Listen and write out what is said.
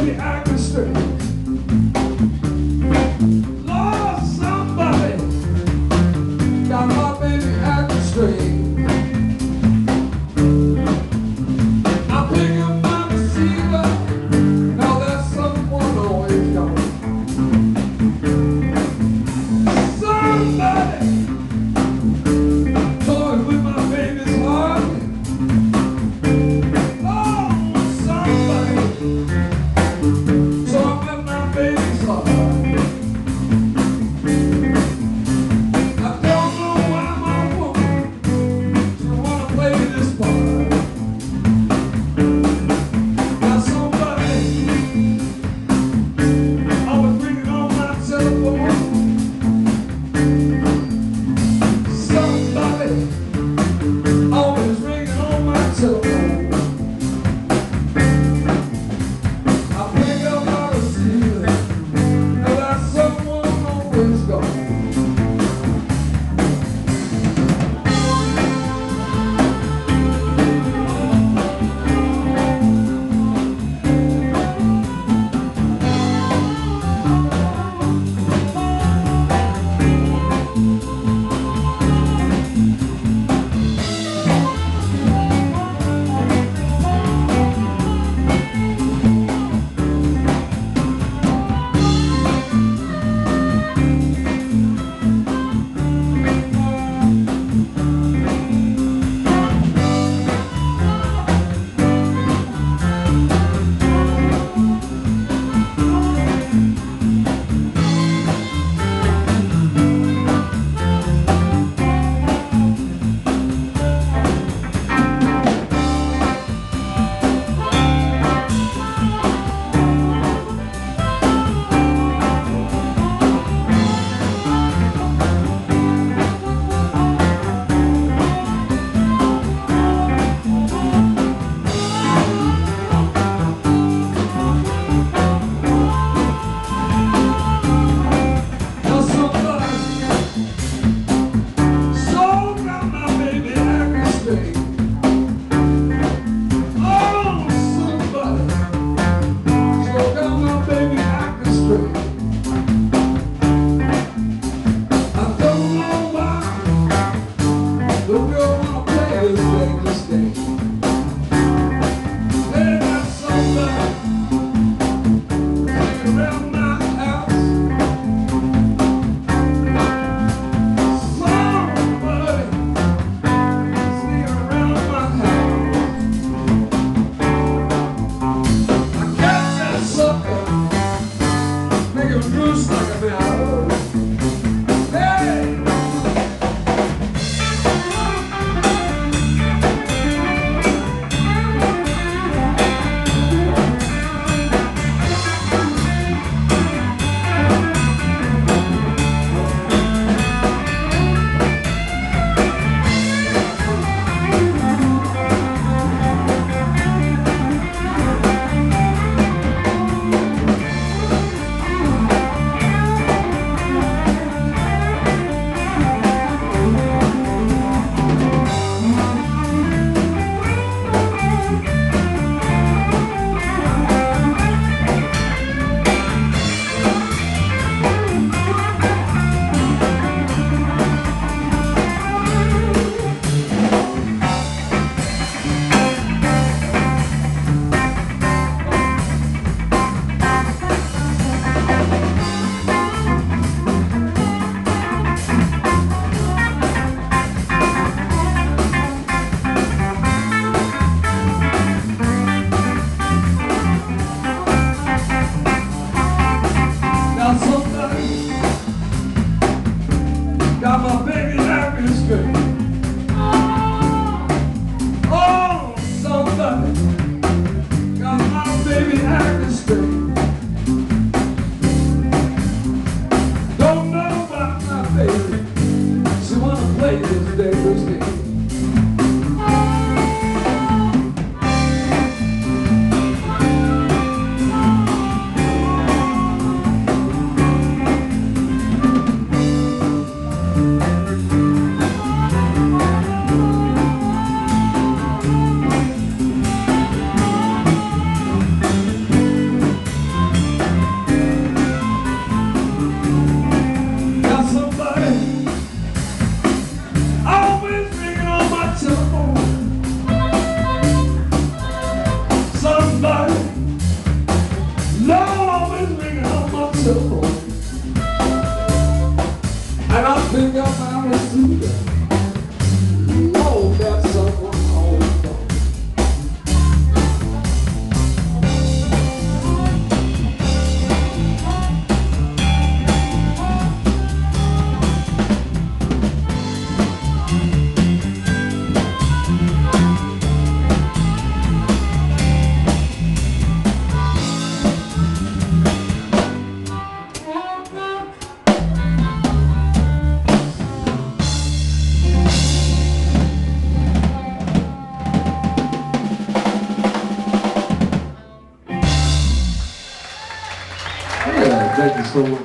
every actor straight. 诶你说嘛